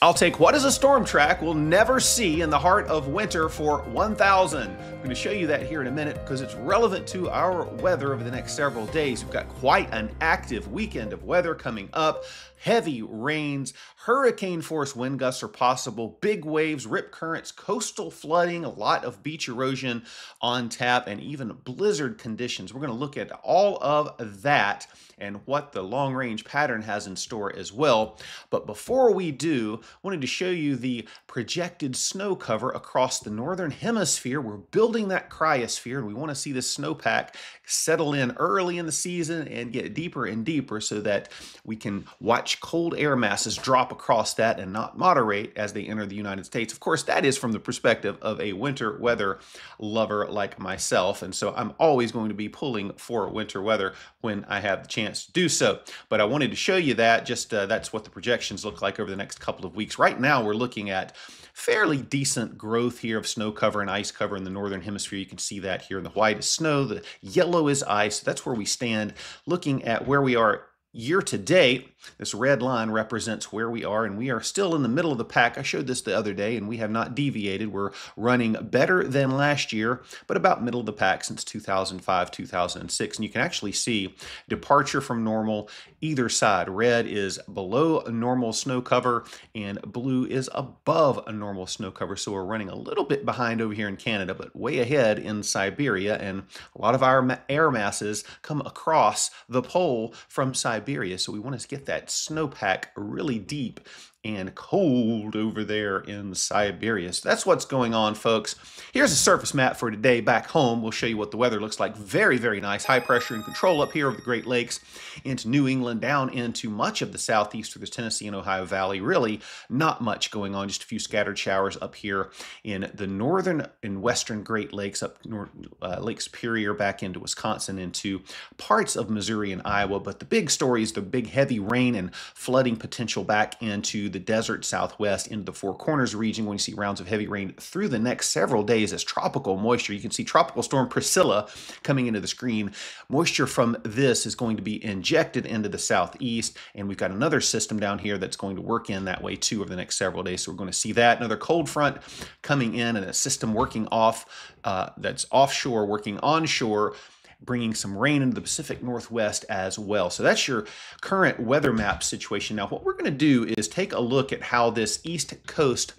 I'll take what is a storm track we'll never see in the heart of winter for 1000. I'm going to show you that here in a minute because it's relevant to our weather over the next several days. We've got quite an active weekend of weather coming up. Heavy rains, hurricane force wind gusts are possible, big waves, rip currents, coastal flooding, a lot of beach erosion on tap, and even blizzard conditions. We're going to look at all of that and what the long range pattern has in store as well. But before we do, I wanted to show you the projected snow cover across the northern hemisphere. We're building that cryosphere and we want to see this snowpack settle in early in the season and get deeper and deeper so that we can watch cold air masses drop across that and not moderate as they enter the United States. Of course, that is from the perspective of a winter weather lover like myself. And so I'm always going to be pulling for winter weather when I have the chance to do so. But I wanted to show you that, just uh, that's what the projections look like over the next couple of weeks. Right now, we're looking at fairly decent growth here of snow cover and ice cover in the northern hemisphere. You can see that here in the white is snow, the yellow is ice. That's where we stand looking at where we are year to date, this red line represents where we are, and we are still in the middle of the pack. I showed this the other day, and we have not deviated. We're running better than last year, but about middle of the pack since 2005, 2006. And you can actually see departure from normal either side. Red is below normal snow cover, and blue is above a normal snow cover. So we're running a little bit behind over here in Canada, but way ahead in Siberia. And a lot of our air masses come across the pole from Siberia. So we want to get that snowpack really deep and cold over there in Siberia. So that's what's going on, folks. Here's a surface map for today back home. We'll show you what the weather looks like. Very, very nice. High pressure and control up here over the Great Lakes into New England, down into much of the southeast through the Tennessee and Ohio Valley. Really not much going on. Just a few scattered showers up here in the northern and western Great Lakes, up north, uh, Lake Superior, back into Wisconsin, into parts of Missouri and Iowa. But the big story is the big heavy rain and flooding potential back into the desert southwest into the Four Corners region when you see rounds of heavy rain through the next several days as tropical moisture. You can see Tropical Storm Priscilla coming into the screen. Moisture from this is going to be injected into the southeast, and we've got another system down here that's going to work in that way too over the next several days. So we're going to see that. Another cold front coming in and a system working off uh, that's offshore, working onshore bringing some rain into the Pacific Northwest as well. So that's your current weather map situation. Now, what we're going to do is take a look at how this East Coast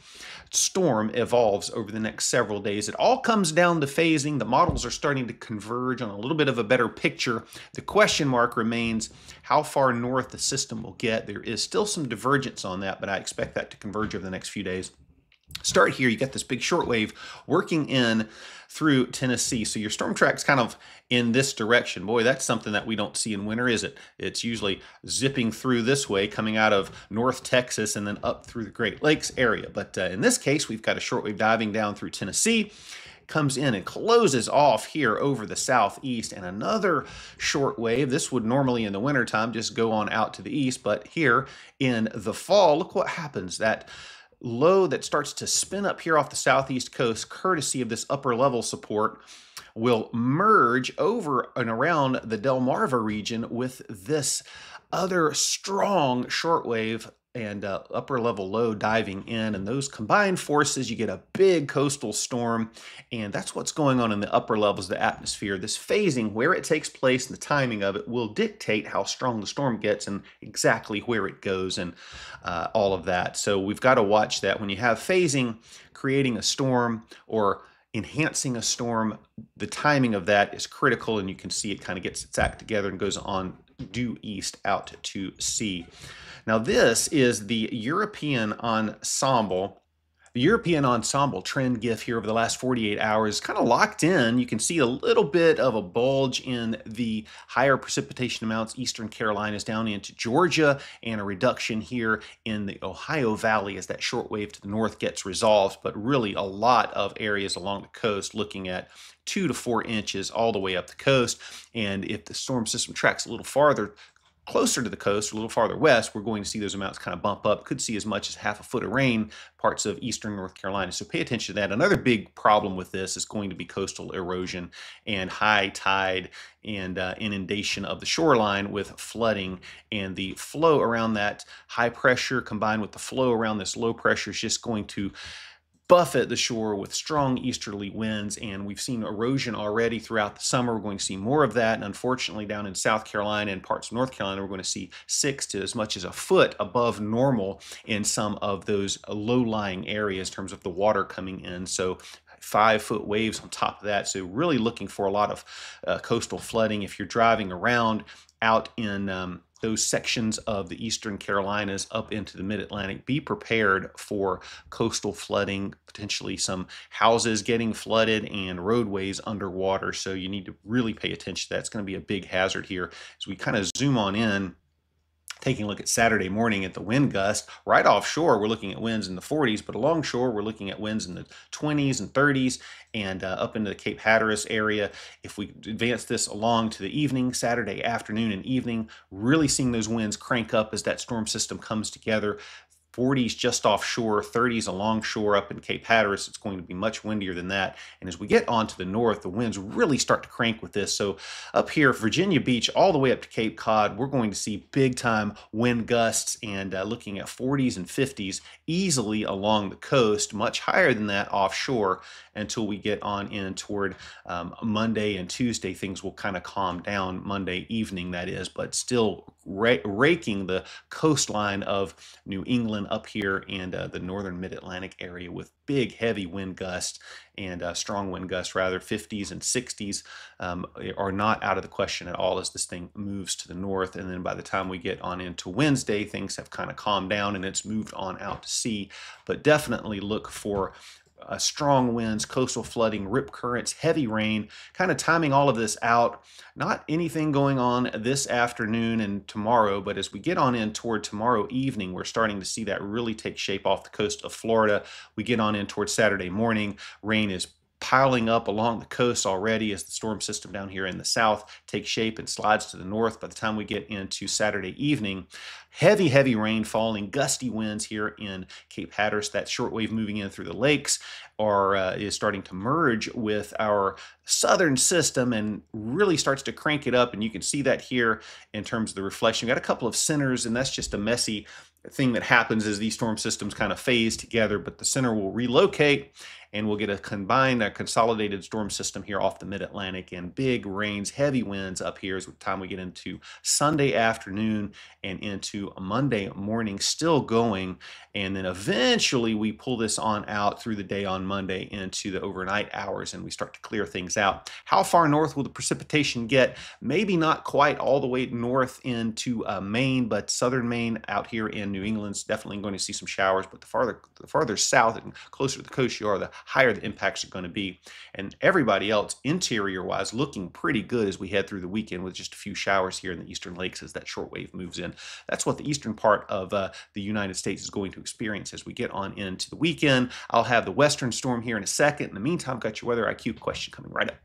storm evolves over the next several days. It all comes down to phasing. The models are starting to converge on a little bit of a better picture. The question mark remains how far north the system will get. There is still some divergence on that, but I expect that to converge over the next few days. Start here, you got this big shortwave working in through Tennessee. So your storm track's kind of in this direction. Boy, that's something that we don't see in winter, is it? It's usually zipping through this way, coming out of North Texas and then up through the Great Lakes area. But uh, in this case, we've got a shortwave diving down through Tennessee comes in and closes off here over the southeast and another short wave this would normally in the wintertime just go on out to the east but here in the fall look what happens that low that starts to spin up here off the southeast coast, courtesy of this upper level support, will merge over and around the Delmarva region with this other strong shortwave and uh, upper level low diving in and those combined forces you get a big coastal storm and that's what's going on in the upper levels of the atmosphere. This phasing where it takes place and the timing of it will dictate how strong the storm gets and exactly where it goes and uh, all of that. So we've got to watch that. When you have phasing creating a storm or enhancing a storm the timing of that is critical and you can see it kind of gets its act together and goes on due east out to sea now, this is the European ensemble. The European ensemble trend GIF here over the last 48 hours kind of locked in. You can see a little bit of a bulge in the higher precipitation amounts. Eastern Carolinas down into Georgia and a reduction here in the Ohio Valley as that short wave to the north gets resolved. But really a lot of areas along the coast looking at two to four inches all the way up the coast. And if the storm system tracks a little farther closer to the coast, a little farther west, we're going to see those amounts kind of bump up. Could see as much as half a foot of rain parts of eastern North Carolina. So pay attention to that. Another big problem with this is going to be coastal erosion and high tide and uh, inundation of the shoreline with flooding and the flow around that high pressure combined with the flow around this low pressure is just going to buffet the shore with strong easterly winds, and we've seen erosion already throughout the summer. We're going to see more of that, and unfortunately, down in South Carolina and parts of North Carolina, we're going to see six to as much as a foot above normal in some of those low-lying areas in terms of the water coming in. So five foot waves on top of that. So really looking for a lot of uh, coastal flooding. If you're driving around out in um, those sections of the eastern Carolinas up into the mid Atlantic, be prepared for coastal flooding, potentially some houses getting flooded and roadways underwater. So you need to really pay attention to that. It's going to be a big hazard here as we kind of zoom on in taking a look at Saturday morning at the wind gust. Right offshore, we're looking at winds in the 40s, but alongshore, we're looking at winds in the 20s and 30s and uh, up into the Cape Hatteras area. If we advance this along to the evening, Saturday afternoon and evening, really seeing those winds crank up as that storm system comes together. 40s just offshore, 30s alongshore up in Cape Hatteras. It's going to be much windier than that. And as we get on to the north, the winds really start to crank with this. So up here, Virginia Beach, all the way up to Cape Cod, we're going to see big time wind gusts and uh, looking at 40s and 50s easily along the coast, much higher than that offshore until we get on in toward um, Monday and Tuesday. Things will kind of calm down Monday evening, that is, but still raking the coastline of New England up here and uh, the northern mid-Atlantic area with big heavy wind gusts and uh, strong wind gusts rather 50s and 60s um, are not out of the question at all as this thing moves to the north. And then by the time we get on into Wednesday things have kind of calmed down and it's moved on out to sea. But definitely look for uh, strong winds, coastal flooding, rip currents, heavy rain, kind of timing all of this out. Not anything going on this afternoon and tomorrow, but as we get on in toward tomorrow evening, we're starting to see that really take shape off the coast of Florida. We get on in toward Saturday morning. Rain is piling up along the coast already as the storm system down here in the south takes shape and slides to the north by the time we get into Saturday evening. Heavy, heavy rain falling, gusty winds here in Cape Hatteras. That shortwave moving in through the lakes are uh, is starting to merge with our southern system and really starts to crank it up. And you can see that here in terms of the reflection. We've got a couple of centers, and that's just a messy thing that happens as these storm systems kind of phase together, but the center will relocate and we'll get a combined, a consolidated storm system here off the mid-Atlantic and big rains, heavy winds up here as the time we get into Sunday afternoon and into Monday morning still going. And then eventually we pull this on out through the day on Monday into the overnight hours and we start to clear things out. How far north will the precipitation get? Maybe not quite all the way north into uh, Maine, but southern Maine out here in New England is definitely going to see some showers. But the farther, the farther south and closer to the coast you are, the higher the impacts are going to be. And everybody else, interior wise, looking pretty good as we head through the weekend with just a few showers here in the eastern lakes as that short wave moves in. That's what the eastern part of uh, the United States is going to experience as we get on into the weekend. I'll have the western storm here in a second. In the meantime, got your weather IQ question coming right up.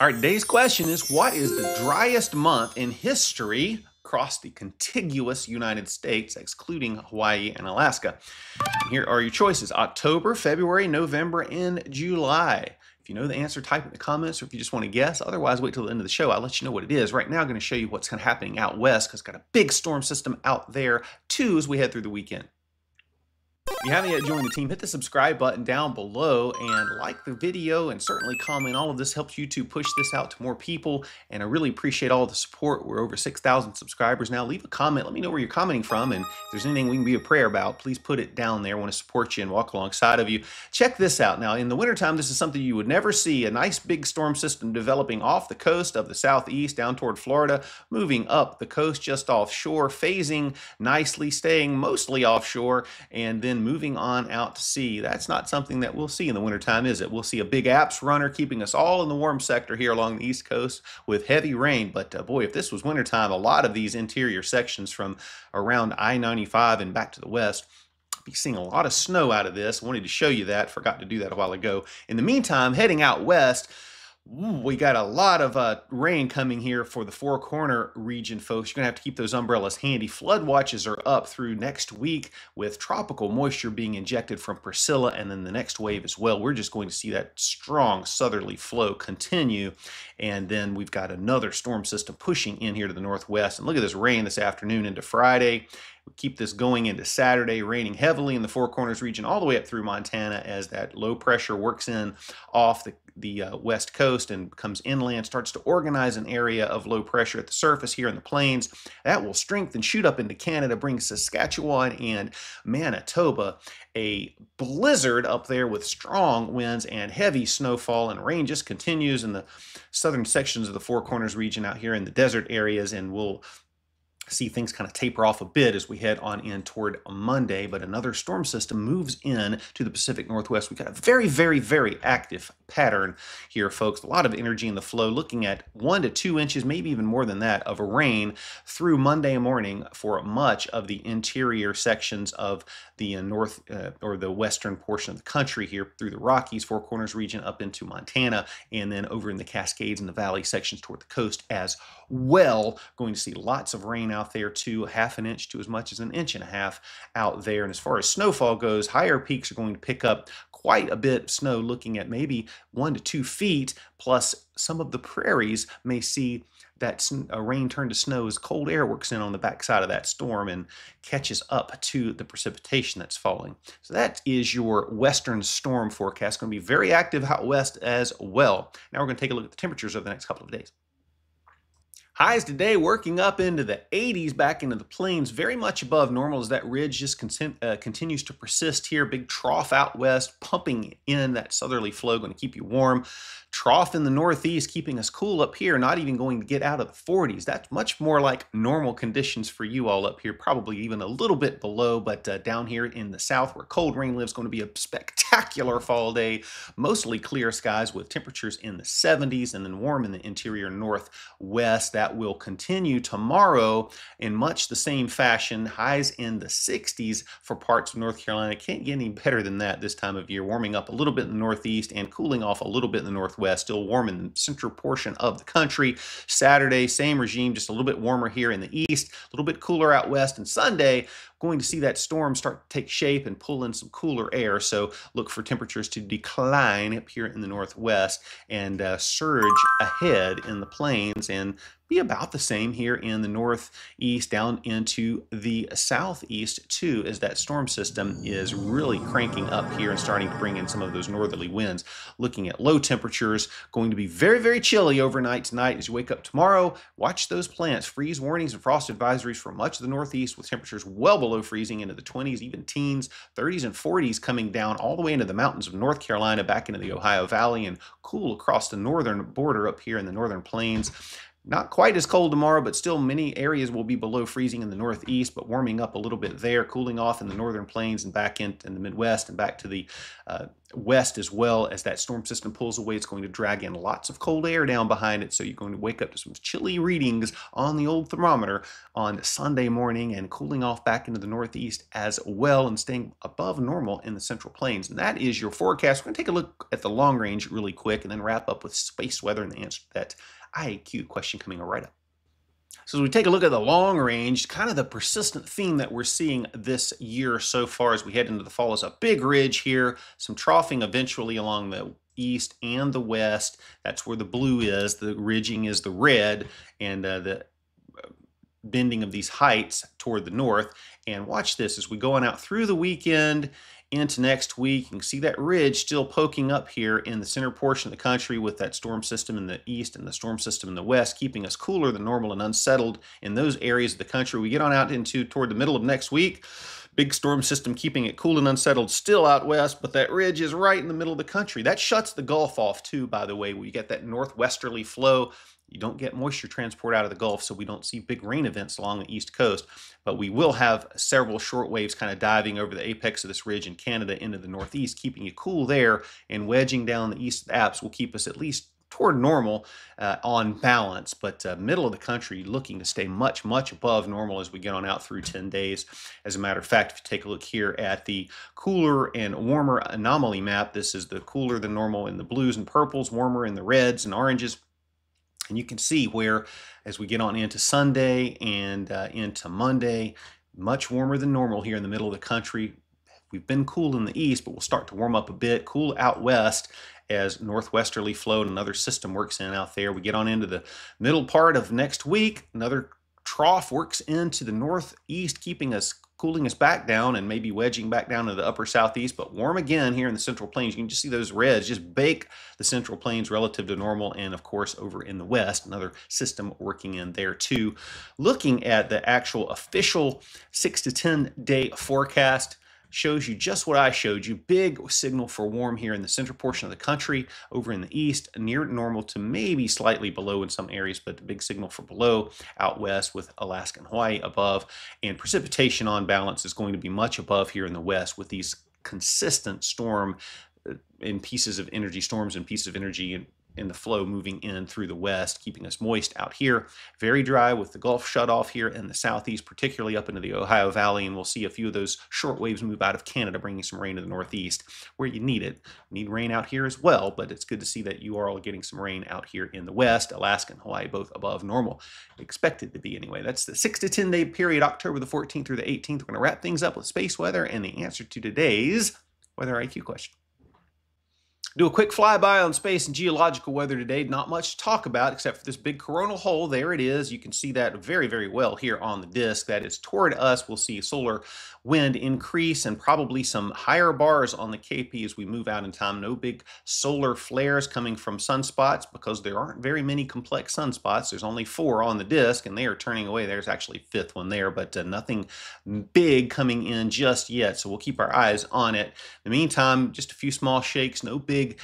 All right, today's question is what is the driest month in history across the contiguous United States, excluding Hawaii and Alaska. And here are your choices October, February, November, and July. If you know the answer, type in the comments, or if you just want to guess. Otherwise, wait till the end of the show. I'll let you know what it is. Right now, I'm going to show you what's happening out west because got a big storm system out there too as we head through the weekend. If you haven't yet joined the team, hit the subscribe button down below and like the video and certainly comment. All of this helps YouTube push this out to more people and I really appreciate all the support. We're over 6,000 subscribers now. Leave a comment. Let me know where you're commenting from and if there's anything we can be a prayer about, please put it down there. I want to support you and walk alongside of you. Check this out. Now, in the wintertime, this is something you would never see. A nice big storm system developing off the coast of the southeast down toward Florida, moving up the coast just offshore, phasing nicely, staying mostly offshore, and then moving on out to sea. That's not something that we'll see in the wintertime, is it? We'll see a big apps runner keeping us all in the warm sector here along the East Coast with heavy rain. But uh, boy, if this was wintertime, a lot of these interior sections from around I-95 and back to the west be seeing a lot of snow out of this. I wanted to show you that. Forgot to do that a while ago. In the meantime, heading out west, we got a lot of uh, rain coming here for the Four Corner region, folks. You're going to have to keep those umbrellas handy. Flood watches are up through next week with tropical moisture being injected from Priscilla and then the next wave as well. We're just going to see that strong southerly flow continue. And then we've got another storm system pushing in here to the northwest. And look at this rain this afternoon into Friday. We keep this going into Saturday, raining heavily in the Four Corners region all the way up through Montana as that low pressure works in off the the uh, west coast and comes inland, starts to organize an area of low pressure at the surface here in the plains. That will strengthen, shoot up into Canada, bring Saskatchewan and Manitoba a blizzard up there with strong winds and heavy snowfall and rain just continues in the southern sections of the Four Corners region out here in the desert areas and will see things kind of taper off a bit as we head on in toward Monday, but another storm system moves in to the Pacific Northwest. We've got a very, very, very active pattern here, folks. A lot of energy in the flow, looking at one to two inches, maybe even more than that, of a rain through Monday morning for much of the interior sections of the uh, north uh, or the western portion of the country here through the Rockies, Four Corners region up into Montana, and then over in the Cascades and the Valley sections toward the coast as well. Going to see lots of rain out there too, half an inch to as much as an inch and a half out there. And as far as snowfall goes, higher peaks are going to pick up quite a bit of snow, looking at maybe one to two feet, plus some of the prairies may see that uh, rain turned to snow as cold air works in on the backside of that storm and catches up to the precipitation that's falling. So that is your western storm forecast. Going to be very active out west as well. Now we're going to take a look at the temperatures over the next couple of days. Highs today working up into the 80s, back into the plains, very much above normal as that ridge just uh, continues to persist here. Big trough out west, pumping in that southerly flow, going to keep you warm. Trough in the northeast, keeping us cool up here, not even going to get out of the 40s. That's much more like normal conditions for you all up here, probably even a little bit below, but uh, down here in the south where cold rain lives, going to be a spectacular fall day. Mostly clear skies with temperatures in the 70s and then warm in the interior northwest. That will continue tomorrow in much the same fashion. Highs in the 60s for parts of North Carolina. Can't get any better than that this time of year. Warming up a little bit in the northeast and cooling off a little bit in the northwest northwest, still warm in the central portion of the country. Saturday, same regime, just a little bit warmer here in the east, a little bit cooler out west. And Sunday, going to see that storm start to take shape and pull in some cooler air. So look for temperatures to decline up here in the northwest and uh, surge ahead in the plains and be about the same here in the northeast down into the southeast too as that storm system is really cranking up here and starting to bring in some of those northerly winds. Looking at low temperatures, going to be very, very chilly overnight tonight as you wake up tomorrow. Watch those plants. Freeze warnings and frost advisories for much of the northeast with temperatures well below freezing into the 20s, even teens, 30s and 40s coming down all the way into the mountains of North Carolina, back into the Ohio Valley and cool across the northern border up here in the northern plains. Not quite as cold tomorrow, but still many areas will be below freezing in the northeast, but warming up a little bit there, cooling off in the northern plains and back in, in the Midwest and back to the uh, west as well as that storm system pulls away. It's going to drag in lots of cold air down behind it, so you're going to wake up to some chilly readings on the old thermometer on Sunday morning and cooling off back into the northeast as well and staying above normal in the central plains. And that is your forecast. We're going to take a look at the long range really quick and then wrap up with space weather and the answer that IQ question coming right up. So as we take a look at the long range, kind of the persistent theme that we're seeing this year so far as we head into the fall is a big ridge here, some troughing eventually along the east and the west. That's where the blue is. The ridging is the red, and uh, the uh, bending of these heights toward the north. And watch this as we go on out through the weekend into next week. You can see that ridge still poking up here in the center portion of the country with that storm system in the east and the storm system in the west, keeping us cooler than normal and unsettled in those areas of the country. We get on out into toward the middle of next week. Big storm system keeping it cool and unsettled still out west, but that ridge is right in the middle of the country. That shuts the Gulf off too, by the way. We get that northwesterly flow you don't get moisture transport out of the Gulf, so we don't see big rain events along the east coast. But we will have several short waves kind of diving over the apex of this ridge in Canada into the northeast, keeping you cool there, and wedging down the east of the Apps will keep us at least toward normal uh, on balance, but uh, middle of the country looking to stay much, much above normal as we get on out through 10 days. As a matter of fact, if you take a look here at the cooler and warmer anomaly map, this is the cooler than normal in the blues and purples, warmer in the reds and oranges. And you can see where, as we get on into Sunday and uh, into Monday, much warmer than normal here in the middle of the country. We've been cool in the east, but we'll start to warm up a bit, cool out west as northwesterly flow and another system works in out there. We get on into the middle part of next week, another trough works into the northeast, keeping us cooling us back down and maybe wedging back down to the upper southeast, but warm again here in the central plains. You can just see those reds just bake the central plains relative to normal. And of course, over in the west, another system working in there too. Looking at the actual official six to 10 day forecast, shows you just what I showed you. Big signal for warm here in the central portion of the country. Over in the east, near normal to maybe slightly below in some areas, but the big signal for below out west with Alaska and Hawaii above. And precipitation on balance is going to be much above here in the west with these consistent storm uh, in pieces of energy, storms and pieces of energy in the flow moving in through the west, keeping us moist out here. Very dry with the Gulf shut off here in the southeast, particularly up into the Ohio Valley, and we'll see a few of those short waves move out of Canada, bringing some rain to the northeast where you need it. need rain out here as well, but it's good to see that you are all getting some rain out here in the west, Alaska and Hawaii both above normal. Expected to be anyway. That's the 6 to 10 day period, October the 14th through the 18th. We're going to wrap things up with space weather and the answer to today's weather IQ question. Do a quick flyby on space and geological weather today. Not much to talk about except for this big coronal hole. There it is. You can see that very, very well here on the disk. That is toward us. We'll see solar wind increase and probably some higher bars on the KP as we move out in time. No big solar flares coming from sunspots because there aren't very many complex sunspots. There's only four on the disk and they are turning away. There's actually fifth one there, but uh, nothing big coming in just yet. So we'll keep our eyes on it. In the meantime, just a few small shakes, no big big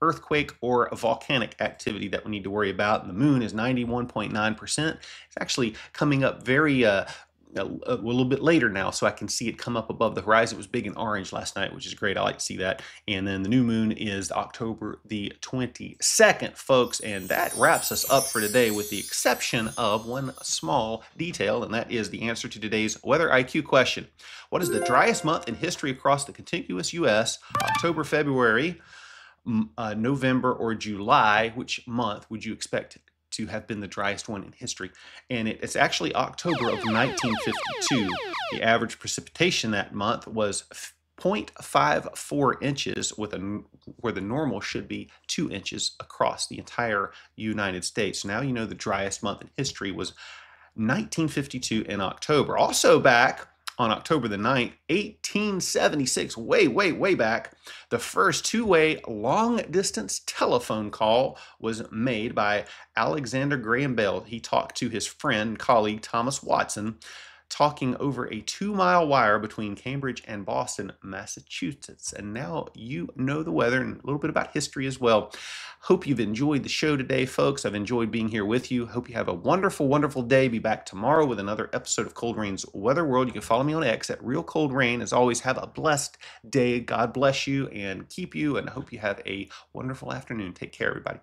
earthquake or volcanic activity that we need to worry about. And the moon is 91.9%. It's actually coming up very uh, a, a, little bit later now, so I can see it come up above the horizon. It was big and orange last night, which is great. I like to see that. And then the new moon is October the 22nd, folks. And that wraps us up for today, with the exception of one small detail, and that is the answer to today's weather IQ question. What is the driest month in history across the contiguous U.S., October, February? Uh, November or July, which month would you expect to have been the driest one in history? And it, it's actually October of 1952. The average precipitation that month was 0.54 inches with a where the normal should be 2 inches across the entire United States. Now you know the driest month in history was 1952 in October. Also back on October the 9th, 1876, way, way, way back, the first two way long distance telephone call was made by Alexander Graham Bell. He talked to his friend, colleague Thomas Watson talking over a two mile wire between Cambridge and Boston, Massachusetts. And now you know the weather and a little bit about history as well. Hope you've enjoyed the show today, folks. I've enjoyed being here with you. Hope you have a wonderful, wonderful day. Be back tomorrow with another episode of Cold Rain's Weather World. You can follow me on X at Real Cold Rain. As always, have a blessed day. God bless you and keep you, and I hope you have a wonderful afternoon. Take care, everybody.